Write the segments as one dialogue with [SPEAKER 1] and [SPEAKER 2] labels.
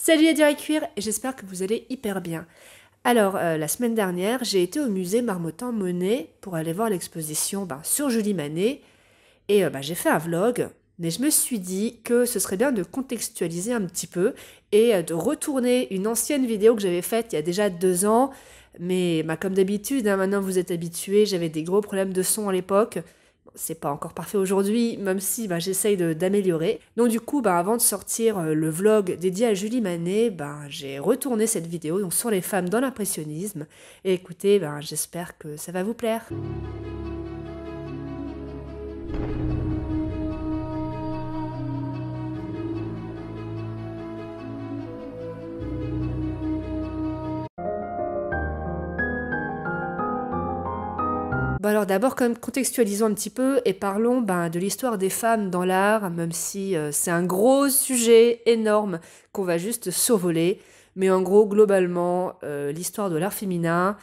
[SPEAKER 1] Salut les Direct Cuir et j'espère que vous allez hyper bien. Alors, euh, la semaine dernière, j'ai été au musée Marmottan Monet pour aller voir l'exposition ben, sur Julie Manet et euh, ben, j'ai fait un vlog, mais je me suis dit que ce serait bien de contextualiser un petit peu et euh, de retourner une ancienne vidéo que j'avais faite il y a déjà deux ans. Mais ben, comme d'habitude, hein, maintenant vous êtes habitués, j'avais des gros problèmes de son à l'époque c'est pas encore parfait aujourd'hui, même si bah, j'essaye d'améliorer. Donc du coup, bah, avant de sortir euh, le vlog dédié à Julie Manet, bah, j'ai retourné cette vidéo sur les femmes dans l'impressionnisme. Et écoutez, j'espère que ça va vous plaire. Bon alors d'abord contextualisons un petit peu et parlons ben, de l'histoire des femmes dans l'art, même si euh, c'est un gros sujet énorme qu'on va juste survoler. Mais en gros, globalement, euh, l'histoire de l'art féminin,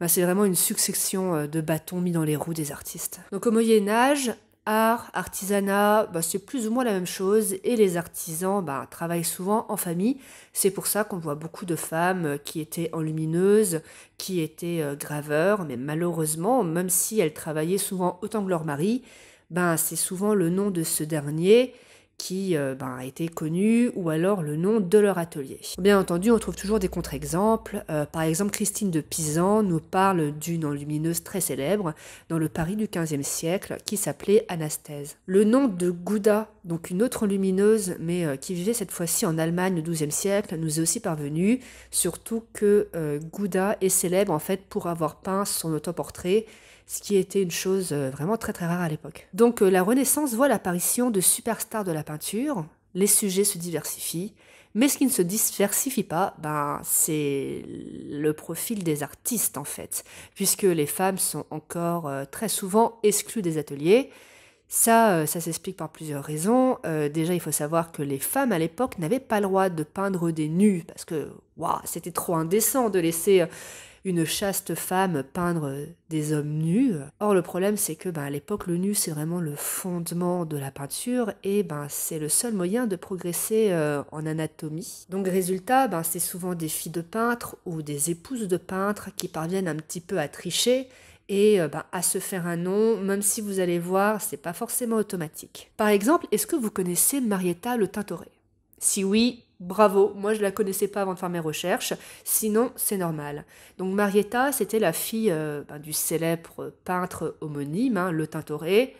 [SPEAKER 1] ben, c'est vraiment une succession euh, de bâtons mis dans les roues des artistes. Donc au Moyen Âge, art, artisanat, bah, c'est plus ou moins la même chose et les artisans bah, travaillent souvent en famille. C'est pour ça qu'on voit beaucoup de femmes qui étaient enlumineuses, qui étaient euh, graveurs, mais malheureusement, même si elles travaillaient souvent autant que leur mari, ben, c'est souvent le nom de ce dernier qui euh, ben, connu ou alors le nom de leur atelier. Bien entendu, on trouve toujours des contre-exemples. Euh, par exemple, Christine de Pisan nous parle d'une enlumineuse très célèbre dans le Paris du XVe siècle qui s'appelait Anasthèse. Le nom de Gouda, donc une autre enlumineuse, mais euh, qui vivait cette fois-ci en Allemagne au XIIe siècle, nous est aussi parvenu, surtout que Gouda est célèbre en fait pour avoir peint son autoportrait ce qui était une chose euh, vraiment très très rare à l'époque. Donc euh, la Renaissance voit l'apparition de superstars de la peinture, les sujets se diversifient, mais ce qui ne se diversifie pas, ben, c'est le profil des artistes en fait, puisque les femmes sont encore euh, très souvent exclues des ateliers. Ça, ça s'explique par plusieurs raisons. déjà, il faut savoir que les femmes à l'époque n'avaient pas le droit de peindre des nus, parce que c'était trop indécent de laisser une chaste femme peindre des hommes nus. Or, le problème, c'est que ben, à l'époque, le nu, c'est vraiment le fondement de la peinture et ben, c'est le seul moyen de progresser euh, en anatomie. Donc, résultat, ben, c'est souvent des filles de peintres ou des épouses de peintres qui parviennent un petit peu à tricher et euh, ben, à se faire un nom, même si vous allez voir, c'est pas forcément automatique. Par exemple, est-ce que vous connaissez Marietta Le Tintoret? Si oui, Bravo, moi je la connaissais pas avant de faire mes recherches, sinon c'est normal. Donc Marietta, c'était la fille euh, ben, du célèbre peintre homonyme, hein, Le Tintoret,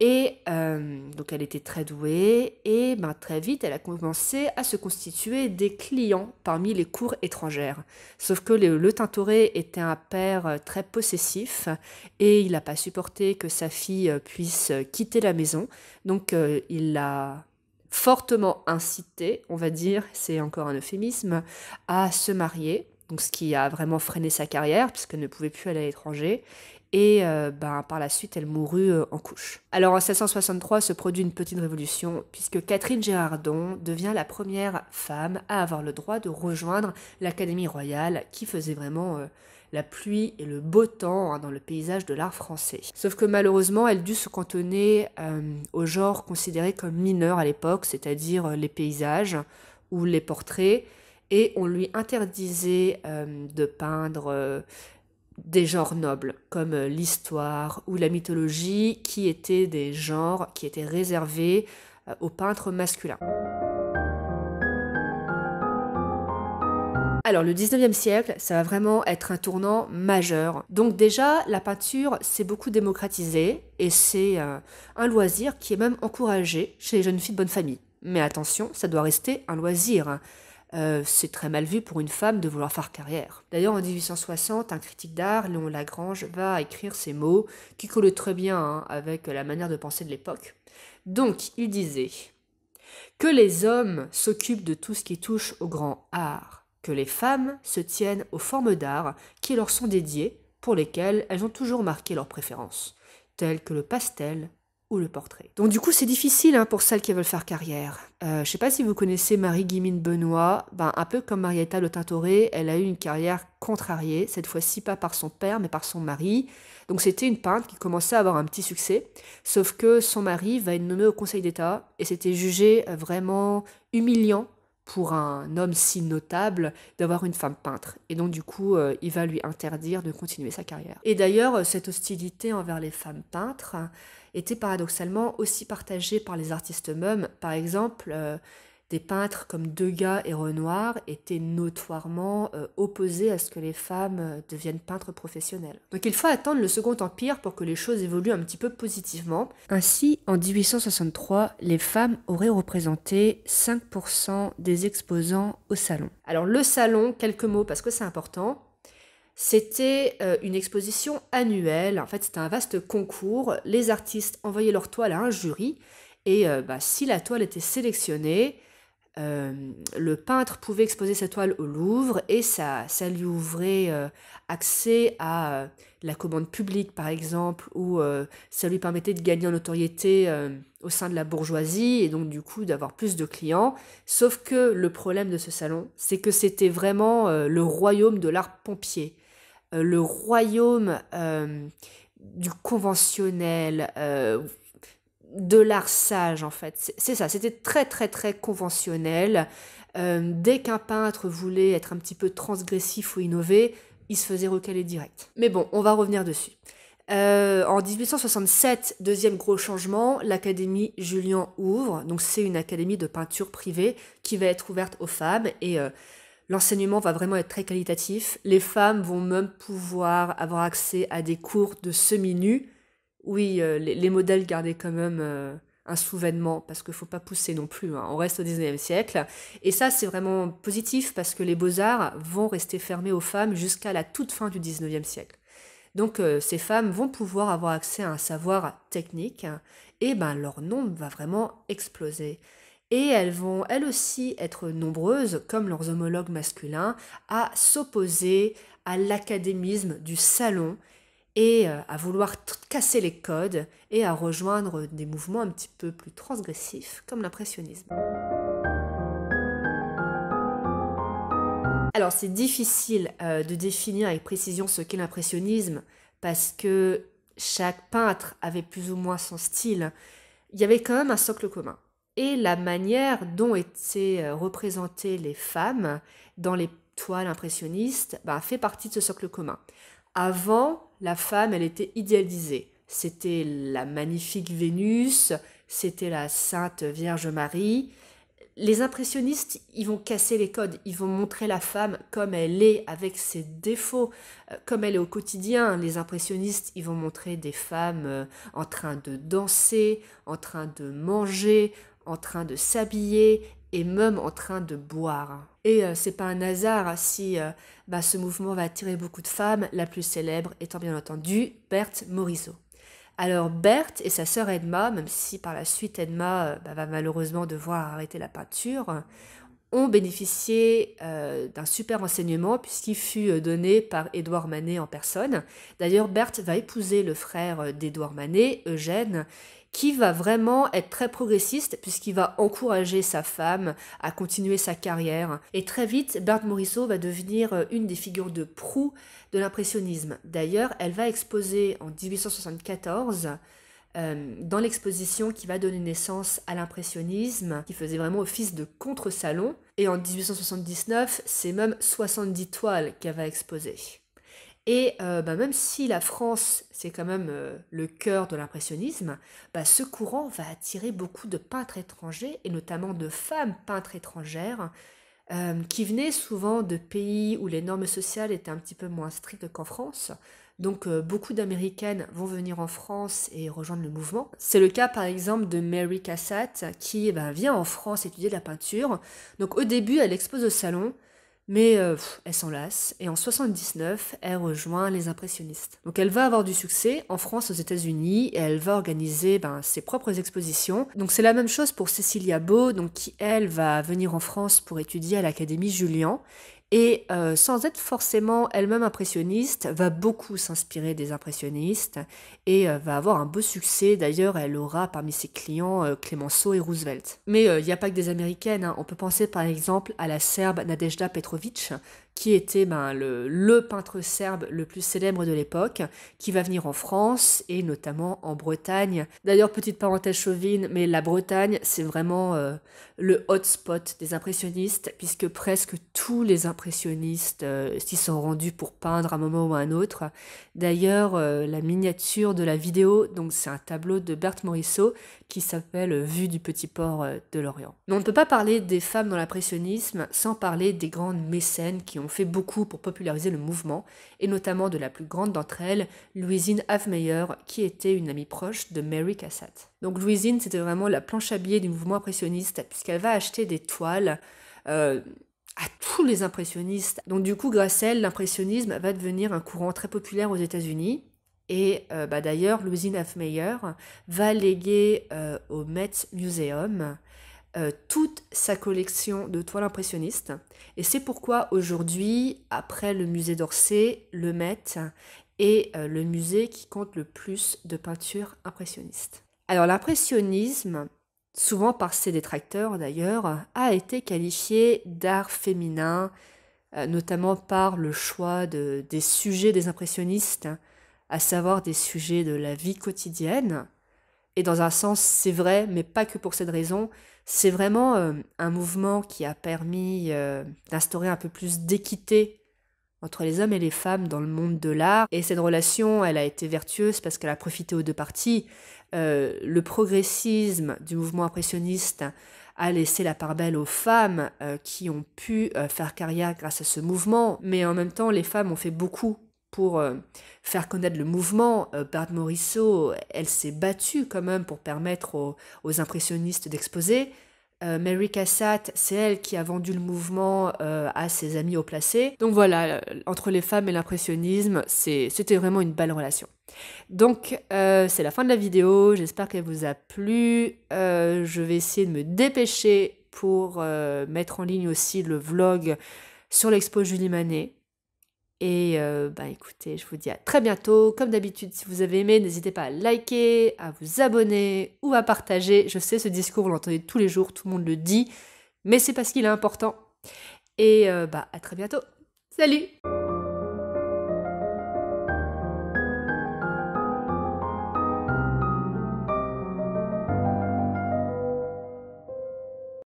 [SPEAKER 1] et euh, donc elle était très douée, et ben, très vite elle a commencé à se constituer des clients parmi les cours étrangères. Sauf que le, Tintoret était un père euh, très possessif, et il n'a pas supporté que sa fille puisse quitter la maison, donc il l'a fortement incité, on va dire, c'est encore un euphémisme, à se marier, donc ce qui a vraiment freiné sa carrière puisqu'elle ne pouvait plus aller à l'étranger. Et euh, ben, par la suite, elle mourut euh, en couche. Alors en 1663 se produit une petite révolution, puisque Catherine Gérardon devient la première femme à avoir le droit de rejoindre l'Académie royale, qui faisait vraiment euh, la pluie et le beau temps hein, dans le paysage de l'art français. Sauf que malheureusement, elle dut se cantonner au genre considéré comme mineur à l'époque, c'est-à-dire les paysages ou les portraits, et on lui interdisait de peindre des genres nobles, comme l'histoire ou la mythologie, qui étaient des genres qui étaient réservés aux peintres masculins. Alors le 19e siècle, ça va vraiment être un tournant majeur. Donc déjà, la peinture s'est beaucoup démocratisée et c'est euh, un loisir qui est même encouragé chez les jeunes filles de bonne famille. Mais attention, ça doit rester un loisir. Euh, c'est très mal vu pour une femme de vouloir faire carrière. D'ailleurs, en 1860, un critique d'art, Léon Lagrange, va écrire ces mots qui collent très bien hein, avec la manière de penser de l'époque. Donc, il disait que les hommes s'occupent de tout ce qui touche au grand art que les femmes se tiennent aux formes d'art qui leur sont dédiées, pour lesquelles elles ont toujours marqué leurs préférences, telles que le pastel le portrait. Donc du coup c'est difficile hein, pour celles qui veulent faire carrière. Euh, je sais pas si vous connaissez Marie Guimine Benoît, ben, un peu comme Marietta Le Tintoret, elle a eu une carrière contrariée, cette fois-ci pas par son père mais par son mari. Donc c'était une peintre qui commençait à avoir un petit succès, sauf que son mari va être nommé au Conseil d'État et c'était jugé vraiment humiliant pour un homme si notable d'avoir une femme peintre. Et donc du coup, euh, il va lui interdire de continuer sa carrière. Et d'ailleurs, cette hostilité envers les femmes peintres était paradoxalement aussi partagée par les artistes eux-mêmes. Par exemple, euh, des peintres comme Degas et Renoir étaient notoirement euh, opposés à ce que les femmes euh, deviennent peintres professionnelles. Donc il faut attendre le Second Empire pour que les choses évoluent un petit peu positivement. Ainsi, en 1863, les femmes auraient représenté 5% des exposants au salon. Alors le salon, quelques mots parce que c'est important. C'était euh, une exposition annuelle, en fait c'était un vaste concours, les artistes envoyaient leur toile à un jury, et bah, si la toile était sélectionnée, euh, le peintre pouvait exposer sa toile au Louvre et ça, lui ouvrait euh, accès à euh, la commande publique, par exemple, ou ça lui permettait de gagner en notoriété au sein de la bourgeoisie et donc du coup d'avoir plus de clients. Sauf que le problème de ce salon, c'est que c'était vraiment le royaume de l'art pompier, le royaume du conventionnel de l'art sage en fait. C'est ça, c'était très très très conventionnel. Euh, dès qu'un peintre voulait être un petit peu transgressif ou innové, il se faisait recaler direct. Mais bon, on va revenir dessus. Euh, en 1867, deuxième gros changement, l'Académie Julien ouvre. Donc c'est une académie de peinture privée qui va être ouverte aux femmes et euh, l'enseignement va vraiment être très qualitatif. Les femmes vont même pouvoir avoir accès à des cours de semi-nus oui, euh, les, modèles gardaient quand même euh, un sous-vêtement, parce qu'il ne faut pas pousser non plus, hein. on reste au 19e siècle. Et ça, c'est vraiment positif, parce que les beaux-arts vont rester fermés aux femmes jusqu'à la toute fin du 19e siècle. Donc euh, ces femmes vont pouvoir avoir accès à un savoir technique, et ben, leur nombre va vraiment exploser. Et elles vont elles aussi être nombreuses, comme leurs homologues masculins, à s'opposer à l'académisme du salon et euh, à vouloir casser les codes et à rejoindre des mouvements un petit peu plus transgressifs comme l'impressionnisme. Alors c'est difficile euh, de définir avec précision ce qu'est l'impressionnisme parce que chaque peintre avait plus ou moins son style. Il y avait quand même un socle commun. Et la manière dont étaient euh, représentées les femmes dans les toiles impressionnistes bah, fait partie de ce socle commun. Avant, la femme, elle était idéalisée. C'était la magnifique Vénus, c'était la Sainte Vierge Marie. Les impressionnistes, ils vont casser les codes, ils vont montrer la femme comme elle est, avec ses défauts, euh, comme elle est au quotidien. Les impressionnistes, ils vont montrer des femmes euh, en train de danser, en train de manger, en train de s'habiller et même en train de boire. Et euh, c'est pas un hasard si euh, bah, ce mouvement va attirer beaucoup de femmes, la plus célèbre étant bien entendu Berthe Morisot. Alors Berthe et sa sœur Edma, même si par la suite Edma euh, bah, va malheureusement devoir arrêter la peinture, ont bénéficié d'un super enseignement puisqu'il fut donné par Édouard Manet en personne. D'ailleurs, Berthe va épouser le frère d'Édouard Manet, Eugène, qui va vraiment être très progressiste puisqu'il va encourager sa femme à continuer sa carrière. Et très vite, Berthe Morisot va devenir euh, une des figures de proue de l'impressionnisme. D'ailleurs, elle va exposer en 1874 euh, dans l'exposition qui va donner naissance à l'impressionnisme, qui faisait vraiment office de contre-salon. Et en 1879, c'est même 70 toiles qu'elle va exposer. Et euh, bah, même si la France, c'est quand même euh, le cœur de l'impressionnisme, bah, ce courant va attirer beaucoup de peintres étrangers, et notamment de femmes peintres étrangères, euh, qui venaient souvent de pays où les normes sociales étaient un petit peu moins strictes qu'en France. Donc beaucoup d'Américaines vont venir en France et rejoindre le mouvement. C'est le cas par exemple de Mary Cassatt qui bah, vient en France étudier la peinture. Donc au début elle expose au salon, mais euh, elle s'en lasse et en 79, elle rejoint les impressionnistes. Donc elle va avoir du succès en France, aux États-Unis et elle va organiser ben, ses propres expositions. Donc c'est la même chose pour Cécilia Beau, donc qui elle va venir en France pour étudier à l'Académie Julian et euh, sans être forcément elle-même impressionniste, va beaucoup s'inspirer des impressionnistes et euh, va avoir un beau succès. D'ailleurs, elle aura parmi ses clients euh, Clemenceau et Roosevelt. Mais il n'y a pas que des Américaines. Hein. On peut penser par exemple à la Serbe Nadezhda Petrovic, qui était ben, le, peintre serbe le plus célèbre de l'époque, qui va venir en France et notamment en Bretagne. D'ailleurs, petite parenthèse chauvine, mais la Bretagne, c'est vraiment euh, le hotspot des impressionnistes, puisque presque tous les impressionnistes euh, s'y sont rendus pour peindre à un moment ou à un autre. D'ailleurs, euh, la miniature de la vidéo, donc c'est un tableau de Berthe Morisot qui s'appelle Vue du petit port de l'Orient. Mais on ne peut pas parler des femmes dans l'impressionnisme sans parler des grandes mécènes qui ont fait beaucoup pour populariser le mouvement, et notamment de la plus grande d'entre elles, Louisine Havmeyer, qui était une amie proche de Mary Cassatt. Donc Louisine, c'était vraiment la planche à billets du mouvement impressionniste, puisqu'elle va acheter des toiles euh, à tous les impressionnistes. Donc du coup, grâce à elle, l'impressionnisme va devenir un courant très populaire aux États-Unis. Et euh, bah, d'ailleurs, Louisine Havmeyer va léguer euh, au Met Museum euh, toute sa collection de toiles impressionnistes. Et c'est pourquoi aujourd'hui, après le musée d'Orsay, le Met est euh, le musée qui compte le plus de peintures impressionnistes. Alors l'impressionnisme, souvent par ses détracteurs d'ailleurs, a été qualifié d'art féminin, euh, notamment par le choix de, des sujets des impressionnistes, à savoir des sujets de la vie quotidienne. Et dans un sens, c'est vrai, mais pas que pour cette raison, c'est vraiment euh, un mouvement qui a permis euh, d'instaurer un peu plus d'équité entre les hommes et les femmes dans le monde de l'art. Et cette relation, elle a été vertueuse parce qu'elle a profité aux deux parties. Euh, le progressisme du mouvement impressionniste a laissé la part belle aux femmes qui ont pu faire carrière grâce à ce mouvement, mais en même temps, les femmes ont fait beaucoup pour euh, faire connaître le mouvement. Euh, Berthe Morisot, elle s'est battue quand même pour permettre aux, impressionnistes d'exposer. Euh, Mary Cassatt, c'est elle qui a vendu le mouvement à ses amis au placé. Donc voilà, entre les femmes et l'impressionnisme, c'était vraiment une belle relation. Donc c'est la fin de la vidéo, j'espère qu'elle vous a plu. je vais essayer de me dépêcher pour mettre en ligne aussi le vlog sur l'expo Julie Manet. Et euh, bah écoutez, je vous dis à très bientôt. Comme d'habitude, si vous avez aimé, n'hésitez pas à liker, à vous abonner ou à partager. Je sais, ce discours, vous l'entendez tous les jours, tout le monde le dit, mais c'est parce qu'il est important. Et euh, bah à très bientôt. Salut